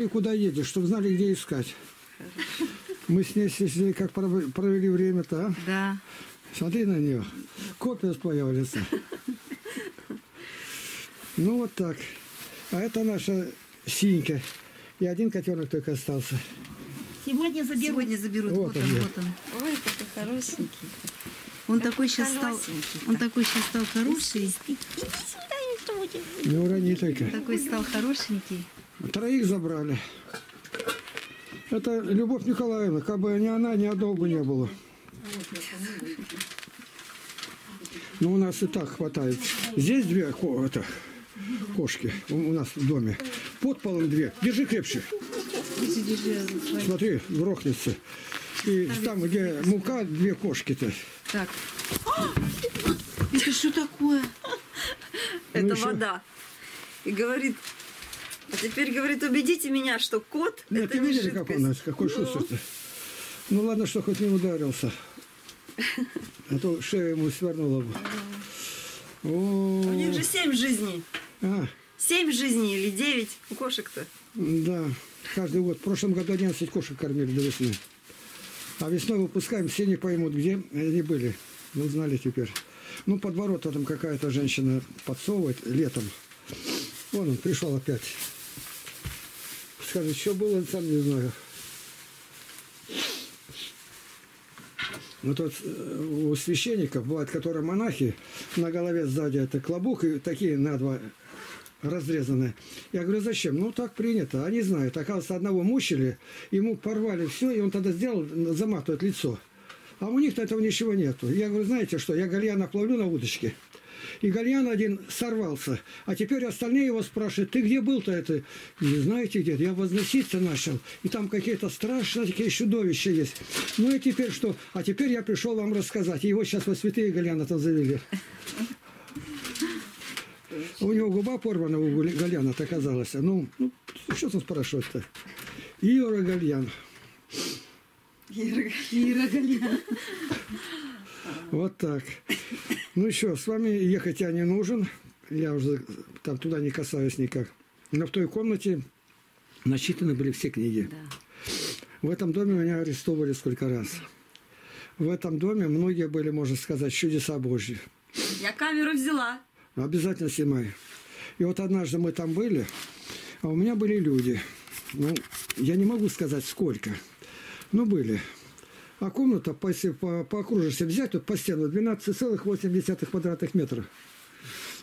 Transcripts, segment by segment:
И куда едешь, чтобы знали, где искать. Мы с ней сидели, как пров- провели время-то, а? Да. Смотри на нее. Копия с твоего лица. Ну, вот так. А это наша синька. И один котенок только остался. Сегодня заберу. Сегодня заберут. Вот Вот, он он, вот он. Ой, какой хорошенький. Он такой сейчас стал, он такой сейчас стал хороший, Иди сюда. Не урони только. такой стал хорошенький. Троих забрали. Это Любовь Николаевна. Как бы ни она, ни одного бы не было. Ну, у нас и так хватает. Здесь две это, кошки у, нас в доме. Под полом две. Держи крепче. Смотри, грохнется. И там, где мука, две кошки-то. Так. Это что такое? Это Ну, вода. И говорит, а теперь говорит, убедите меня, что кот Нет, это ты не видели, как жидкость. он, нас, какой шустрый-то? Ну ладно, что хоть не ударился. А то шею ему свернула бы. О, У них же семь жизней. а, Семь жизней или девять у кошек-то. да, каждый год. В прошлом году 11 кошек кормили до весны. А весной выпускаем, все не поймут, где они были. Ну, знали теперь. Ну, под ворота там какая-то женщина подсовывает летом. Вон он пришел опять. Что было, сам не знаю. Вот вот э, у священников бывают, которые монахи, на голове сзади это клобук, и такие на два разрезанные. Я говорю, зачем? Ну, так принято. Они знают. Оказывается, одного мучили, ему порвали все, и он тогда сделал, заматывает лицо. А у них-то этого ничего нету. Я говорю, знаете что, я гальяна ловлю на удочке. И гальян один сорвался. А теперь остальные его спрашивают, ты где был-то это? Не знаете где? Я возноситься начал. И там какие-то страшные такие чудовища есть. Ну и теперь что? А теперь я пришел вам рассказать. Его сейчас во святые гальяна там завели. У него губа порвана у Гули- Гальяна-то оказалась. Ну, ну что там спрашивать-то? Юра Гальян. Ира Галян. Вот так. Ну еще, с вами ехать я не нужен. Я уже там туда не касаюсь никак. Но в той комнате насчитаны были все книги. Да. В этом доме меня арестовывали сколько раз. В этом доме многие были, можно сказать, чудеса Божьи. Я камеру взяла. Обязательно снимай. И вот однажды мы там были, а у меня были люди. Ну, я не могу сказать сколько, но были. А комната, по, по, по окружности взять, тут по стену 12,8 квадратных метров.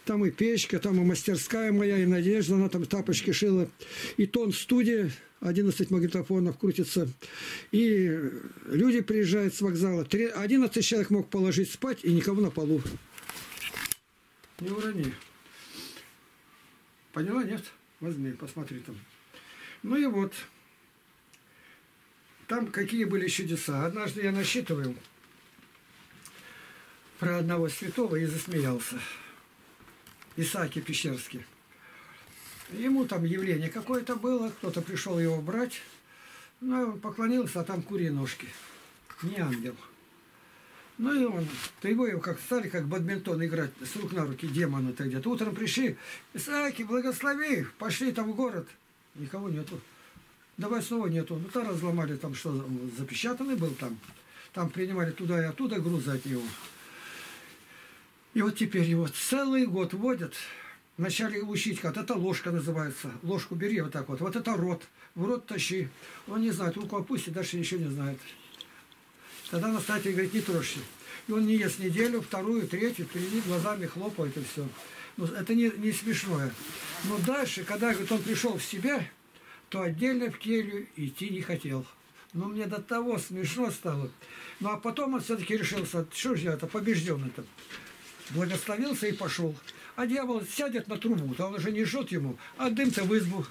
Там и печка, там и мастерская моя, и Надежда, она там тапочки шила. И тон студия, 11 магнитофонов крутится. И люди приезжают с вокзала. Три- 11 человек мог положить спать, и никого на полу. Не урони. Поняла, нет? Возьми, посмотри там. Ну и вот. Там какие были чудеса. Однажды я насчитываю про одного святого и засмеялся. Исааки Пещерский. Ему там явление какое-то было, кто-то пришел его брать. Ну, он поклонился, а там кури ножки. Не ангел. Ну и он, то его, его как стали, как бадминтон играть с рук на руки, демоны-то где-то. Утром пришли, Исааки, благослови, пошли там в город. Никого нету. Давай снова нету. Ну, то разломали там, что запечатанный был там. Там принимали туда и оттуда грузы от него. И вот теперь его целый год водят. Вначале учить, как это ложка называется. Ложку бери вот так вот. Вот это рот. В рот тащи. Он не знает, руку опусти, дальше ничего не знает. Тогда настоятель говорит, не трожьте. И он не ест неделю, вторую, третью, впереди глазами хлопает и все. Ну, это не, не смешное. Но дальше, когда говорит, он пришел в себя, то отдельно в келью идти не хотел. Но мне до того смешно стало. Ну а потом он все-таки решился, что же я это побежденный-то. Благословился и пошел. А дьявол сядет на трубу, то он уже не жжет ему, а дым-то в избу.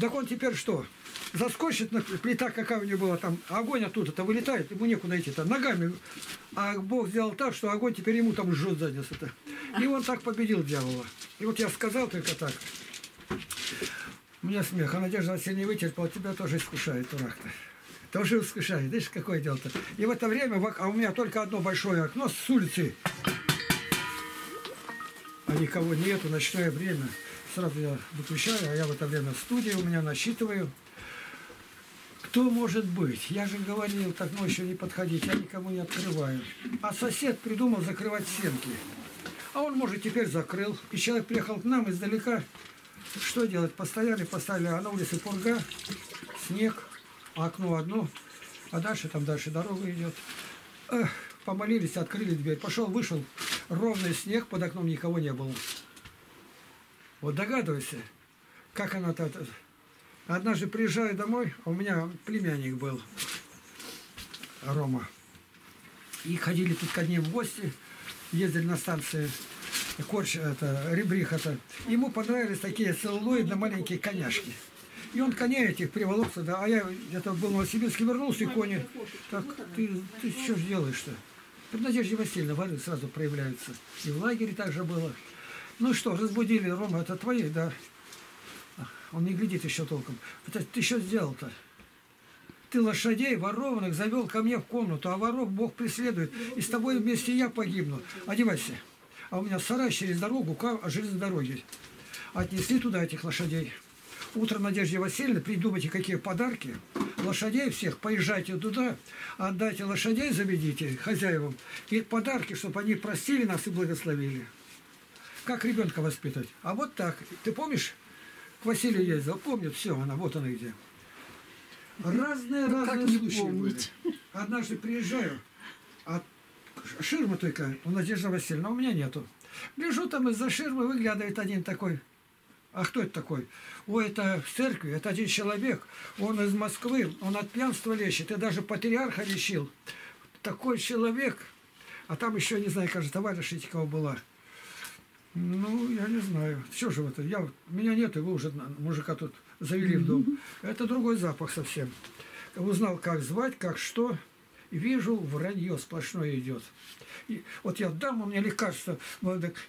Так он теперь что? Заскочит на плита, какая у него была там, огонь оттуда то вылетает, ему некуда идти, там ногами. А Бог сделал так, что огонь теперь ему там жжет задницу-то. И он так победил дьявола. И вот я сказал только так. Меня смех, а Надежда Васильевна не вытерпела, тебя тоже искушает, дурак-то. Тоже искушает, видишь, какое дело-то. И в это время, а у меня только одно большое окно с улицы. А никого нету, ночное время. сразу я выключаю, а я в это время в студии, у меня насчитываю. Кто может быть? Я же говорил, так ночью не подходить, я никому не открываю. А сосед придумал закрывать стенки. А он, может, теперь закрыл. И человек приехал к нам издалека. Что делать? Постояли, поставили, а на улице пурга, снег, а окно одно, а дальше там дальше дорога идет. Эх, помолились, открыли дверь. Пошел, вышел, ровный снег, под окном никого не было. Вот догадывайся, как она то Однажды приезжаю домой, а у меня племянник был, Рома. И ходили тут к одним в гости, ездили на станции Корч, это, Ребриха-то. Ему понравились такие целлулоидно маленькие коняшки. И он коней этих приволок сюда, а я где-то был в Новосибирске, вернулся, и кони. Так, ты, ты что ж делаешь-то? Тут Надежда Васильевна воры сразу проявляются. И в лагере также было. Ну что, разбудили, Рома, это твои, да? Он не глядит еще толком. Это ты что сделал-то? Ты лошадей ворованных завел ко мне в комнату, а воров Бог преследует, и с тобой вместе я погибну. Одевайся. А у меня сарай через дорогу железной дороге. Отнесли туда этих лошадей. Утром Надежде Васильевне придумайте, какие подарки. Лошадей всех, поезжайте туда, отдайте лошадей, заведите хозяевам. И подарки, чтобы они простили нас и благословили. Как ребенка воспитывать? А вот так. Ты помнишь, к Василию ездил, помнит все, она, вот она где. Разные, Ну, разные случаи были. помнить? Однажды приезжаю, ширма только у Надежды Васильевны, а у меня нету. Лежу там из-за ширмы, выглядывает один такой. А кто это такой? Ой, это в церкви, это один человек. Он из Москвы, он от пьянства лечит, и даже патриарха лечил. Такой человек. А там еще, не знаю, кажется, Валя Шитикова была. Ну, я не знаю. Что же это? Я, меня нет, и вы уже мужика тут завели в дом. Это другой запах совсем. Узнал, как звать, как что. Вижу, вранье сплошное идет. И вот я дам, у меня лекарство.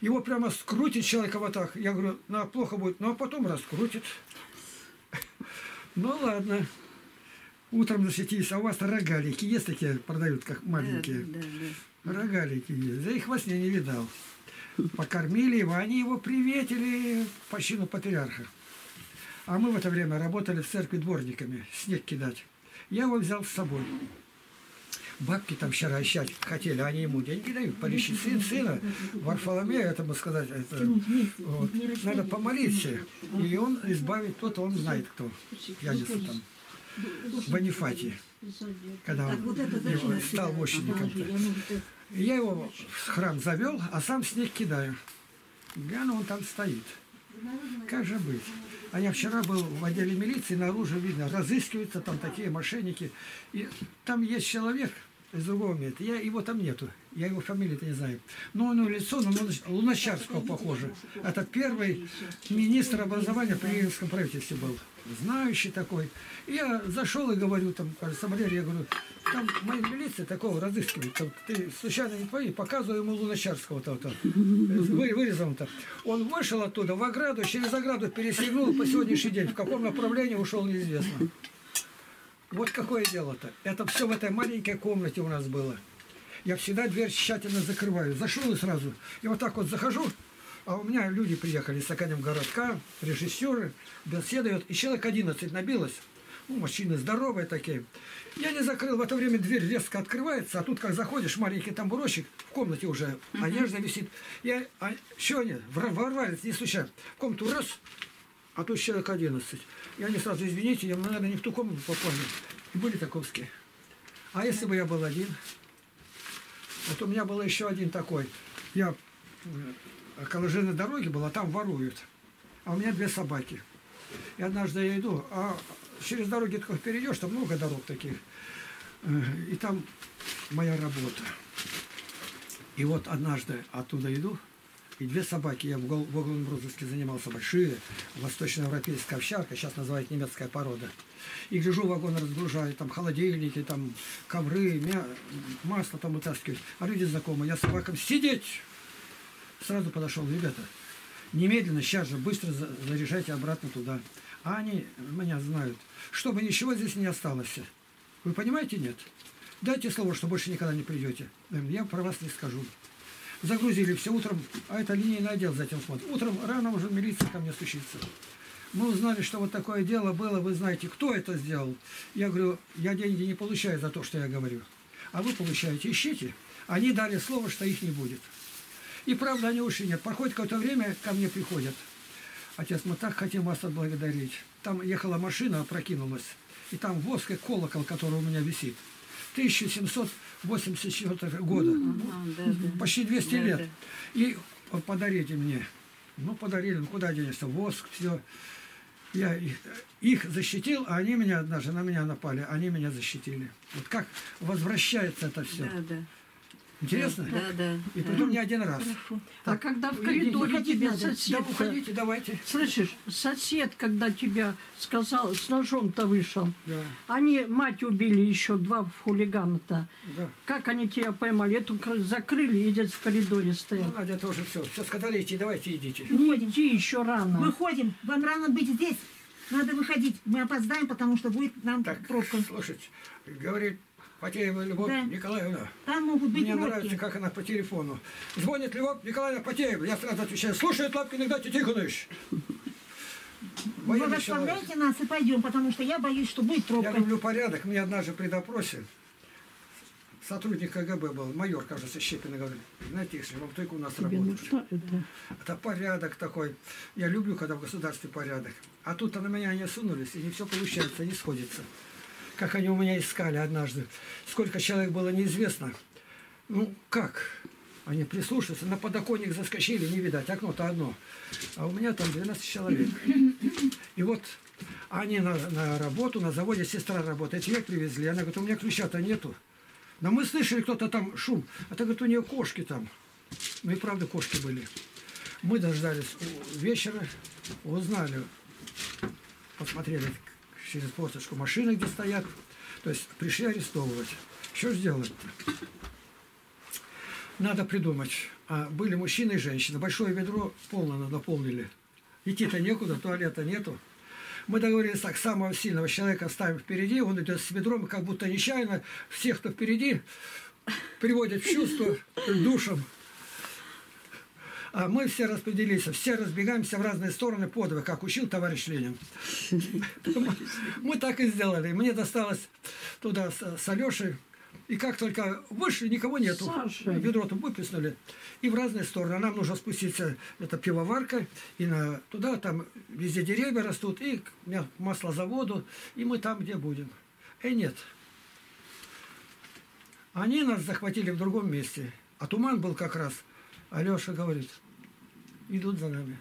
Его прямо скрутит человека вот так. Я говорю, ну, плохо будет. Ну, а потом раскрутит. Ну, ладно. Утром засветились, а у вас рогалики есть такие, продают, как маленькие? Да, да, да. Рогалики есть. Я их во сне не видал. Покормили его, они его приветили по чину патриарха. А мы в это время работали в церкви дворниками, снег кидать. Я его взял с собой. Бабки там вчера ищать хотели, они ему деньги дают. Полищи сын сына, Варфоломея, этому сказать, это, вот. надо помолиться. И он избавит тот, он знает кто. Пьяница там. Бонифатий, когда он его стал мощником. И я его в храм завел, а сам снег кидаю. Гляну, он там стоит. Как же быть? А я вчера был в отделе милиции, наружу видно, разыскиваются там такие мошенники. И там есть человек из другого мира, я, его там нету, я его фамилию-то не знаю. Но него лицо на Луна- Луначарского похоже. Это первый министр образования при Ленинском правительстве был. Знающий такой. Я зашел и говорю, там, кажется, я говорю, там моя милиция такого разыскивает. Там, ты случайно не твои, показываю ему Луначарского то-то. Вы, вырезал-то. Он вышел оттуда в ограду, через ограду пересягнул по сегодняшний день. В каком направлении ушел, неизвестно. Вот какое дело-то. Это все в этой маленькой комнате у нас было. Я всегда дверь тщательно закрываю. Зашел и сразу. И вот так вот захожу, а у меня люди приехали с оконем городка, режиссеры, беседуют. И человек 11 набилось. Ну, мужчины здоровые такие. Я не закрыл, в это время дверь резко открывается, а тут как заходишь, маленький тамбурочек, в комнате уже одежда висит. Я, а, что они, вор- ворвались, не случайно. В комнату раз, а тут человек 11. И они сразу, извините, я, наверное, не в ту комнату попали. Были таковские. А если бы я был один? Вот у меня был еще один такой. Я э, около железной дороги был, а там воруют. А у меня две собаки. И однажды я иду, а через дороги такой перейдешь, там много дорог таких. Э, И там моя работа. И вот однажды оттуда иду, и две собаки, я в, гол- в уголовном розыске занимался, большие, восточноевропейская овчарка, сейчас называют немецкая порода. И гляжу, вагон разгружаю, там холодильники, там ковры, мя- масло там вытаскивают. А люди знакомые, я с собакам сидеть! Сразу подошел, ребята, немедленно, сейчас же, быстро за- заряжайте обратно туда. А они меня знают, чтобы ничего здесь не осталось. Вы понимаете, нет? Дайте слово, что больше никогда не придете. Я про вас не скажу. Загрузили все утром, а это линейный отдел за этим смотрит. Утром рано уже милиция ко мне стучится. Мы узнали, что вот такое дело было, вы знаете, кто это сделал. Я говорю, я деньги не получаю за то, что я говорю. А вы получаете, ищите. Они дали слово, что их не будет. И правда, они ушли. Нет, проходит какое-то время, ко мне приходят. Отец, мы так хотим вас отблагодарить. Там ехала машина, опрокинулась. И там воск и колокол, который у меня висит. 1784 года. Да, да. Почти 200 Да, лет. да. И подарите мне. Ну, подарили, ну куда денешься? Воск, все. Я их, их защитил, а они меня однажды на меня напали, они меня защитили. Вот как возвращается это все. Да, да. Интересно? Да, да. И притом не один раз. А когда в коридоре выходить тебя надо. Да, сосед... уходите, давайте. Слышишь, сосед, когда тебя сказал, с ножом-то вышел, Да, они мать убили еще два хулигана-то. да. Как они тебя поймали? Эту кр- закрыли, и здесь в коридоре Ну, стоят. Надя тоже все. Все сказали идти, давайте идите. Не иди еще рано. Выходим. Вам рано быть здесь. Надо выходить. Мы опоздаем, потому что будет нам Так, пробка. слушайте, говорит Потеева Любовь Да. Николаевна. Там могут быть Мне пробки. нравится, как она по телефону. Звонит Любовь Николаевна Потеева. Я сразу отвечаю, слушает Лапкин Игнатий Тихонович. Вы расставляйте нас и пойдем, потому что я боюсь, что будет Я пробка. люблю порядок. Мне однажды при допросе сотрудник КГБ был, майор, кажется, Щепин, говорит, знаете, если вам только у нас работает. это? Это порядок такой. Я люблю, когда в государстве порядок. А тут на меня они сунулись, и не все получается, не сходится. Как они у меня искали однажды. Сколько человек было, неизвестно. Ну, как? Они прислушаются, на подоконник заскочили, не видать, окно-то одно. А у меня там 12 человек. И вот они на, на работу, на заводе, сестра работает, ее привезли. Она говорит, у меня ключа-то нету. Но мы слышали, кто-то там шум. А так говорит, у нее кошки там. Ну и правда кошки были. Мы дождались вечера, узнали, посмотрели через форточку машины, где стоят. То есть пришли арестовывать. Что же делать-то? Надо придумать. А были мужчины и женщины. Большое ведро полно наполнили. Идти-то некуда, туалета нету. Мы договорились так, самого сильного человека ставим впереди, он идет с ведром, как будто нечаянно всех, кто впереди, приводит в чувство душем. А мы все распределились, все разбегаемся в разные стороны подвиг, как учил товарищ Ленин. Мы так и сделали. Мне досталось туда с, Алешей. И как только вышли, никого нету. Саша. Ведро там выплеснули. И в разные стороны. А Нам нужно спуститься, это пивоварка, и на, туда, там везде деревья растут, и маслозаводу, и мы там, где будем. Э, нет. Они нас захватили в другом месте. А туман был как раз. Алеша говорит, идут за нами.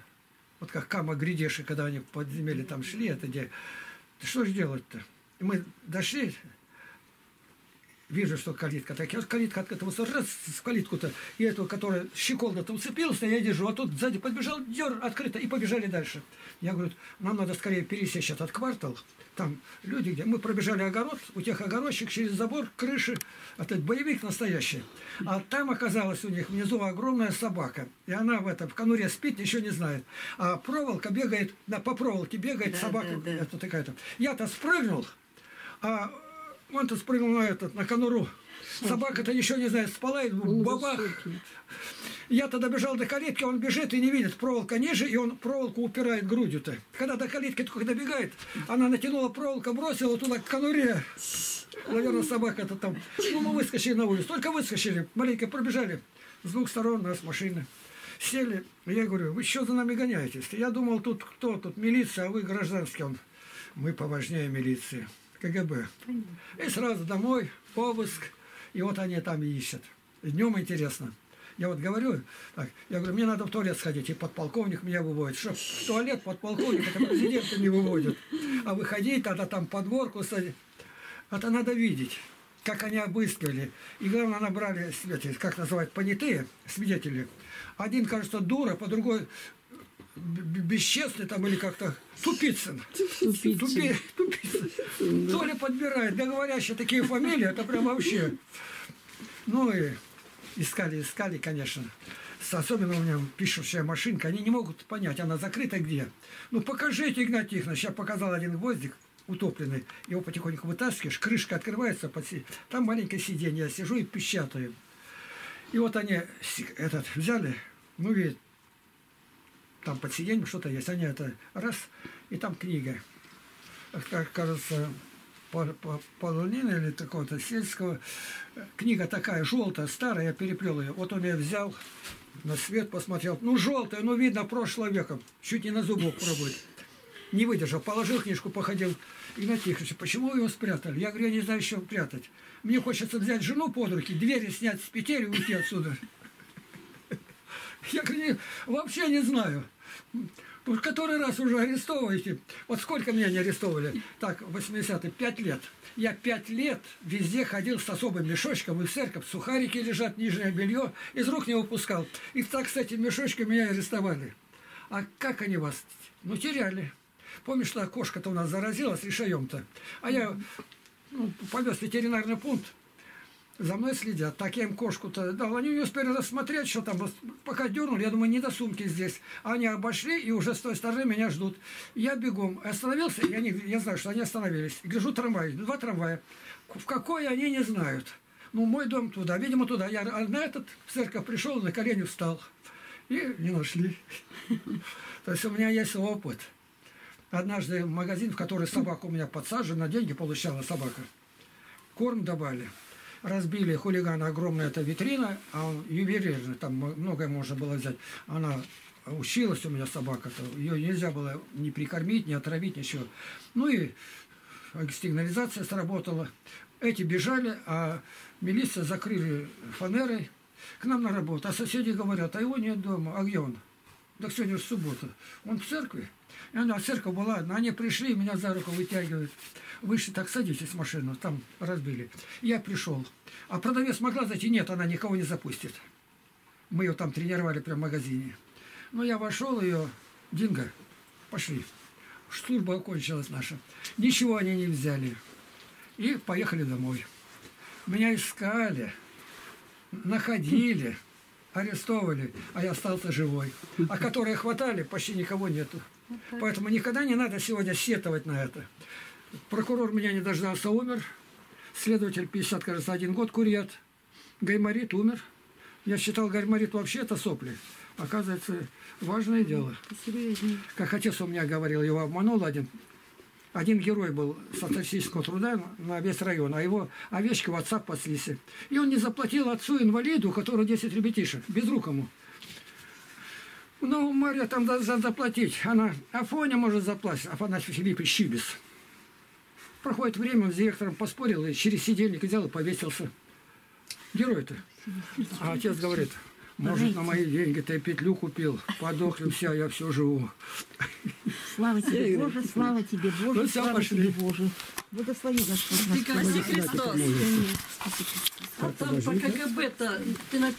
Вот как Кама Гридеши, когда они в подземелье там шли, это где... Да Что же делать-то? Мы дошли, вижу, что калитка такая, вот калитка открыта, вот раз в калитку-то, и эту, которая щеколда-то уцепился, я держу, а тут сзади подбежал, дер, открыто, и побежали дальше. Я говорю, нам надо скорее пересечь этот квартал, там люди, где мы пробежали огород, у тех огородчик через забор, крыши, этот боевик настоящий. А там оказалось у них внизу огромная собака, и она в этом в конуре спит, ничего не знает. А проволока бегает, да, по проволоке бегает Да, собака, да, да. это такая-то. Я-то спрыгнул, а он-то спрыгнул на этот, на конуру. Собака-то ничего не знает, спала и Он бабах. высокий. Я-то добежал до калитки, он бежит и не видит, проволока ниже, и он проволоку упирает грудью-то. Когда до калитки только добегает, она натянула проволоку, бросила туда к конуре. Наверное, собака-то там. Ну, мы выскочили на улицу. Только выскочили, маленько пробежали. С двух сторон нас машины. Сели. Я говорю, вы что за нами гоняетесь? Я думал, тут кто? Тут милиция, а вы гражданский. Он, мы поважнее милиции. КГБ. И сразу домой, обыск. И вот они там и ищут. Днем интересно. Я вот говорю, так, я говорю, мне надо в туалет сходить, и подполковник меня выводит. Что, в туалет подполковник, это президента не выводит. А выходить, тогда там подворку садить. Это надо видеть, как они обыскивали. И главное, набрали свидетелей, как называют, понятые свидетели. Один, кажется, дура, по другой бесчестный там или как-то Тупицын. Тупицын. Тупи- Тупицын. То ли подбирает, да говорящие такие фамилии, это прям вообще. Ну и искали, искали, конечно. Особенно у меня пишущая машинка, они не могут понять, она закрыта где. Ну покажите, Игнат Тихонович, я показал один гвоздик утопленный, его потихоньку вытаскиваешь, крышка открывается, под там маленькое сиденье, я сижу и печатаю. И вот они этот взяли, ну, видят, там под сиденьем что-то есть. Они это раз, и там книга. Как кажется, Пол- Пол- Полунина или такого-то сельского. Книга такая желтая, старая, я переплел ее. Вот он ее взял, на свет посмотрел. Ну, желтая, ну, видно, прошлого века. Чуть не на зубок пробует. Не выдержал, положил книжку, походил. Игнатий Тихонович, почему вы его спрятали? Я говорю, я не знаю, что прятать. Мне хочется взять жену под руки, двери снять с петель и уйти отсюда. Я говорю, «Не, вообще не знаю. Уж который раз уже арестовываете. Вот сколько меня не арестовывали? Так, 80-й, 5 лет. Я 5 лет везде ходил с особым мешочком, и в церковь сухарики лежат, нижнее белье, из рук не выпускал. И так, кстати, мешочком меня арестовали. А как они вас? Ну, теряли. Помнишь, что кошка-то у нас заразилась решаем-то? А я ну, повез в ветеринарный пункт, за мной следят. Так я им кошку-то дал. Они не успели рассмотреть, что там. Пока дернули, я думаю, не до сумки здесь. Они обошли и уже с той стороны меня ждут. Я бегом остановился, и они, я знаю, что они остановились. Гляжу трамвай, два трамвая. В какой они не знают. Ну, мой дом туда, видимо, туда. Я на этот в церковь пришел, на колени встал. И не нашли. То есть у меня есть опыт. Однажды магазин, в который собака у меня подсажена, деньги получала собака. Корм добавили. Разбили хулигана огромная эта витрина, а он ювелирный, там многое можно было взять. Она училась у меня собака-то, ее нельзя было ни прикормить, ни отравить, ничего. Ну и сигнализация сработала. Эти бежали, а милиция закрыли фанерой к нам на работу. А соседи говорят, а его нет дома. А где он? Так сегодня же суббота. Он в церкви. И она, церковь была одна. Они пришли, меня за руку вытягивают. Вышли, так садитесь в машину, там разбили. Я пришел. А продавец могла зайти? Нет, она никого не запустит. Мы ее там тренировали прямо в магазине. Ну, я вошел, ее, Динго, пошли. Служба окончилась наша. Ничего они не взяли. И поехали домой. Меня искали, находили, арестовывали, а я остался живой. А которые хватали, почти никого нету. Поэтому никогда не надо сегодня сетовать на это. Прокурор меня не дождался, умер. Следователь 50, кажется, один год курят. Гайморит умер. Я считал, гайморит вообще это сопли. Оказывается, важное дело. Серьезнее. Как отец у меня говорил, его обманул один. Один герой был социалистического труда на весь район, а его овечки в отца паслись. И он не заплатил отцу-инвалиду, у которого 10 ребятишек, безрукому. Ну, Мария там должна заплатить. Она Афоня может заплатить, Афанасий Филиппович Щибис. Проходит время, он с директором поспорил, и через сидельник взял и повесился. Герой-то. А отец говорит, может, на мои деньги ты петлю купил, подохли все, я все живу. Слава тебе, Боже, слава тебе, Боже, Ну, слава пошли. тебе, Боже. Благослови Господь. нас. Спаси Христос. А там по КГБ-то ты написал.